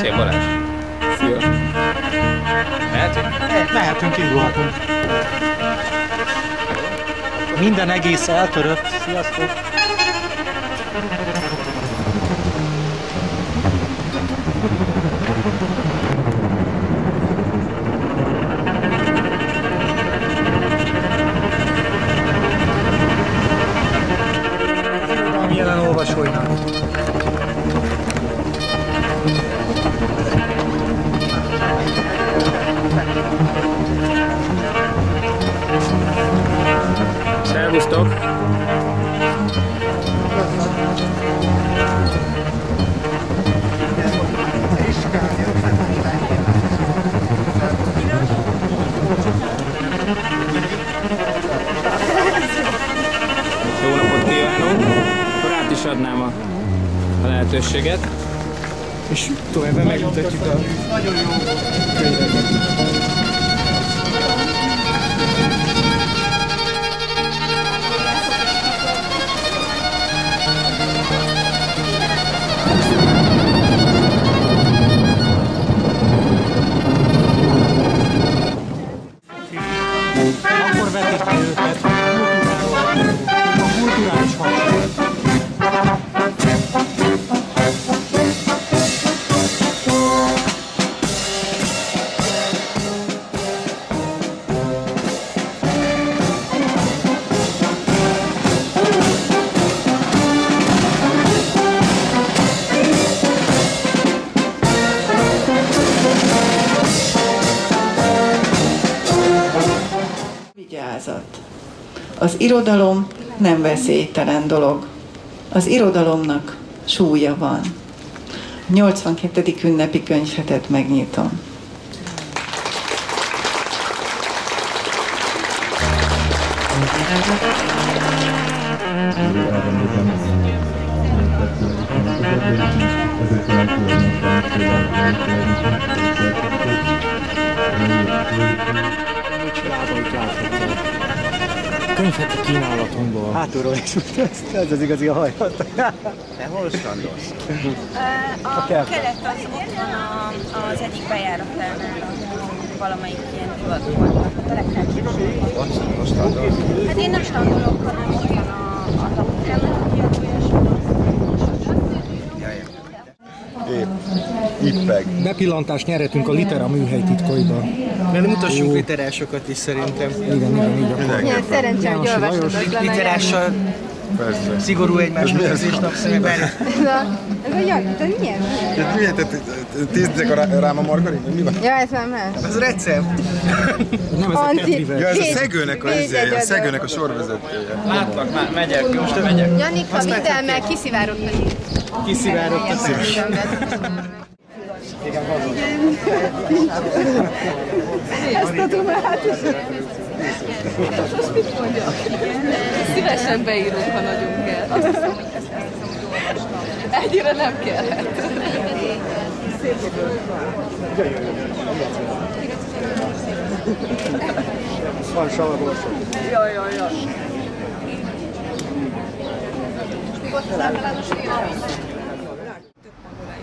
Sembra. Sì. Eh, beh, attenti due, attenti. Minden egész eltörött. Sziasztok! Jelen olvasóinak. Szervusztok! Jó napot kívánok! Akkor át is adnám a, a lehetőséget. És továbbá megmutatjuk a könyveket. Az irodalom nem veszélytelen dolog. Az irodalomnak súlya van. 82. ünnepi könyvhetet megnyitom. Könyvheti kínálatunkból. Hátulról is ezt, ez az igazi a hajlat. Te hol standolsz? A kelet az ott van a, az egyik bejáratánál, a valamelyik ilyen hivatalnak, a legfelsőbb. Ott, ott standolsz? Hát én nem standolok, hanem ott van a, a lapokelmet, a kiadója, és Jaj, Ippeg. Bepillantást nyerhetünk a Litera műhely titkaiba. Mert mutassuk literásokat is szerintem. Igen, igen, így akkor. Ilyen szerencsém, hogy lemeget. Literással Persze. szigorú egymás megőrzés napszemében. Ez a, ez a jaj, de milyen? Tehát milyen, te, te, te, tízdek a rá- rám a margarin? Mi van? Ja, ez már más. Az recept. Nem, ez a. Ja, ez a szegőnek a, izé, a szegőnek a sorvezetője. Látlak, már megyek, most megyek. Janik, ha minden meg kiszivárogtak itt. Kiszivárogtak. Szívesen beírunk, ha nagyon kell. Egyre nem kellett. Van salagos. Jaj, jaj, jaj.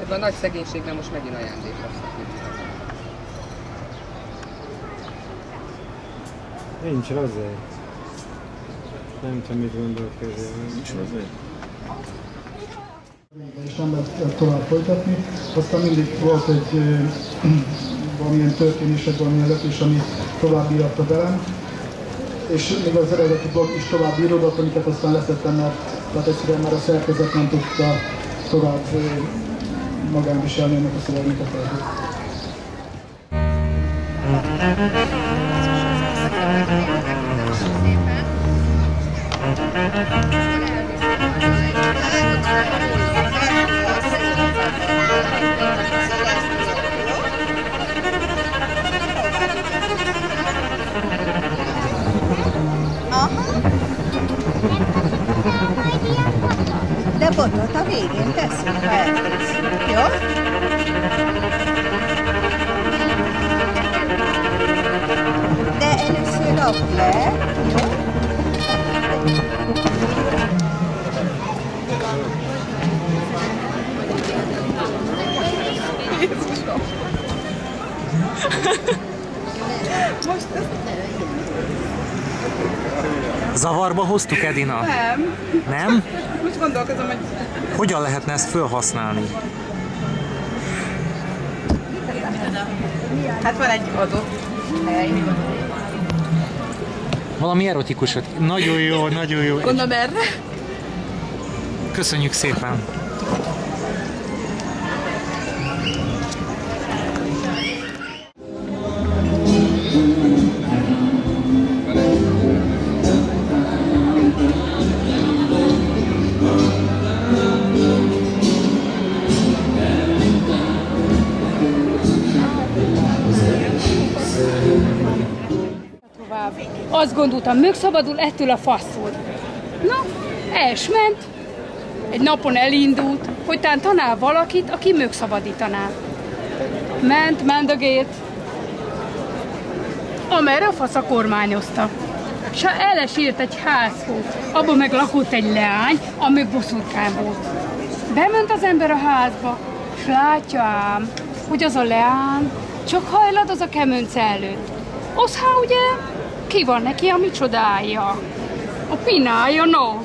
Ebben a nagy szegénységben most megint ajándék lesz. Nincs azért. Nem tudom, mit gondolok ezzel. Nincs azért. és nem lehet tovább folytatni. Aztán mindig volt egy valamilyen történés, vagy valamilyen lökés, ami tovább íratta velem. És még az eredeti blog is tovább íródott, amiket aztán leszettem, mert tehát egyszerűen már a szerkezet nem tudta tovább magán viselni ennek a szövegnek a terhét. Zavarba hoztuk, Edina? Nem. Nem? Most gondolkozom, hogy Hogyan lehetne ezt felhasználni? hát van egy adott hely. Valami erotikusat. Nagyon jó, nagyon jó. Gondolom erre. Köszönjük szépen. Azt gondoltam, megszabadul ettől a fasztól. Na, els ment. Egy napon elindult, hogy tán tanál valakit, aki megszabadítaná. Ment, mendögét. Amerre a fasz a kormányozta. És elesírt egy házhoz, abban meg lakott egy leány, ami boszorkány volt. Bement az ember a házba, és látja ám, hogy az a leány csak hajlad az a kemönc előtt. Az hát ugye ki van neki a micsodája? A pinája, no.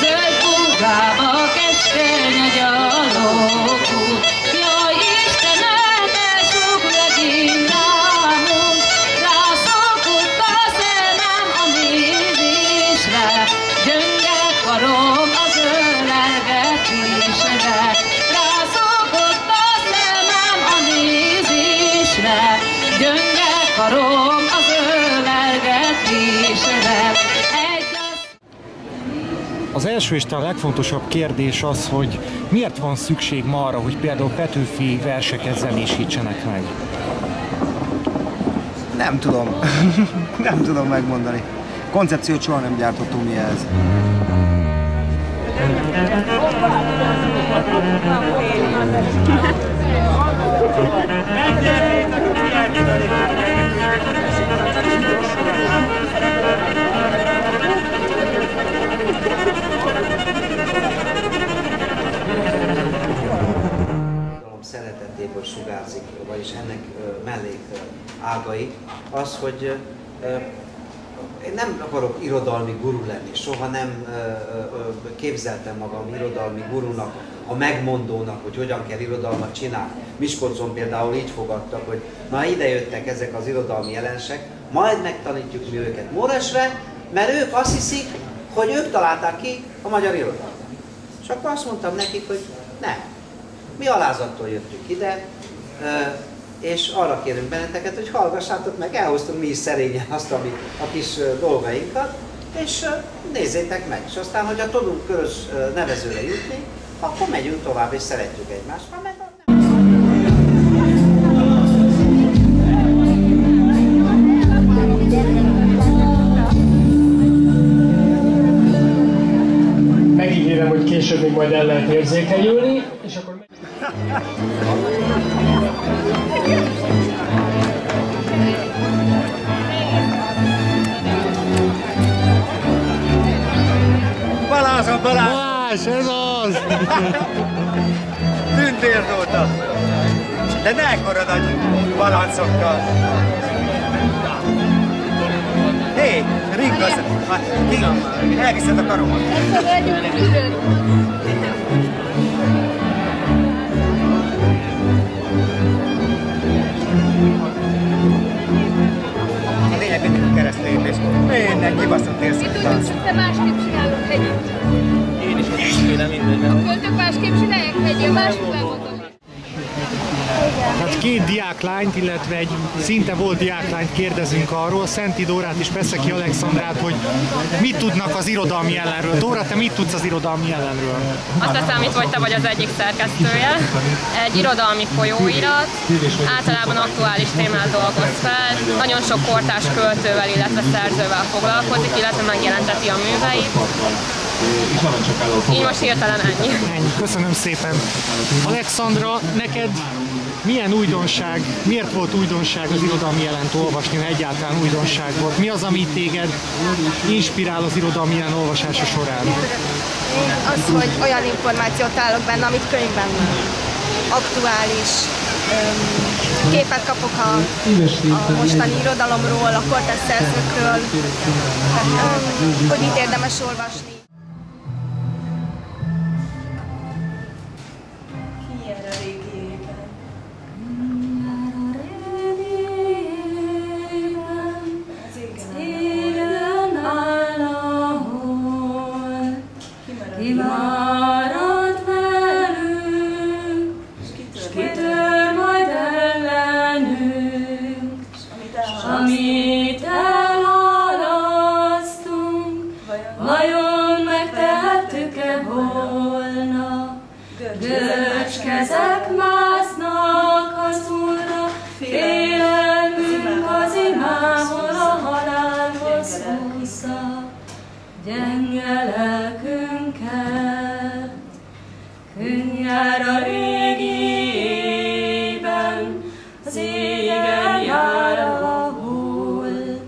Zöld bugába keskeny a gyalogút. Első és talán legfontosabb kérdés az, hogy miért van szükség ma arra, hogy például Petőfi verseket zenésítsenek meg? Nem tudom. nem tudom megmondani. Koncepciót soha nem gyártottunk mi ez. irodalom szeretetéből sugárzik, vagyis ennek mellék ágai, az, hogy én nem akarok irodalmi guru lenni, soha nem képzeltem magam irodalmi gurunak, a megmondónak, hogy hogyan kell irodalmat csinálni. Miskolcon például így fogadtak, hogy na ide jöttek ezek az irodalmi jelensek, majd megtanítjuk mi őket Móresre, mert ők azt hiszik, hogy ők találták ki a magyar irodalmat. És akkor azt mondtam nekik, hogy nem, mi alázattól jöttünk ide, és arra kérünk benneteket, hogy hallgassátok meg, elhoztunk mi is szerényen azt, ami, a kis dolgainkat, és nézzétek meg. És aztán, hogyha tudunk körös nevezőre jutni, akkor megyünk tovább, és szeretjük egymást. Ha meg később még majd el lehet érzékenyülni, és akkor... Balázs a Balázs! Balázs, ez az! Tündérzóta! De ne nagy balancokkal! Ki? Elviszed a karomat! A lényeg mindig a keresztényépés. Minden kibaszott érzőt tansz. Te másképp csinálunk hegyet. Én is azt kéne mindegy, A költők másképp csinálják hegyet, másképp elmondom. Hát két diáklányt, illetve egy szinte volt diáklányt kérdezünk arról, Szenti Dórát és Peszeki Alexandrát, hogy mit tudnak az irodalmi jelenről. Dóra, te mit tudsz az irodalmi jelenről? Azt teszem, amit vagy te vagy az egyik szerkesztője. Egy irodalmi folyóirat, általában aktuális témát dolgoz fel, nagyon sok kortás költővel, illetve szerzővel foglalkozik, illetve megjelenteti a műveit. Így most hirtelen ennyi. Ennyi, köszönöm szépen. Alexandra, neked milyen újdonság, miért volt újdonság az irodalmi jelent olvasni, ha egyáltalán újdonság volt? Mi az, ami téged inspirál az irodalmi jelen olvasása során? Az, hogy olyan információt találok benne, amit könyvben aktuális képet kapok a, a mostani irodalomról, a kortás szerzőkről, öm, hogy mit érdemes olvasni. Gyenge lelkünket. Könnyár a régi éjben, az égen jár a hold,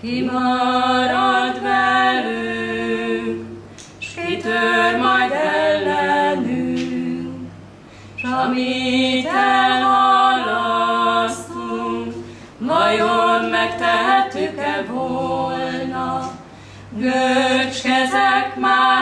kimarad velünk, s kitör majd ellenünk, s amit elhalasztunk, Isaac, my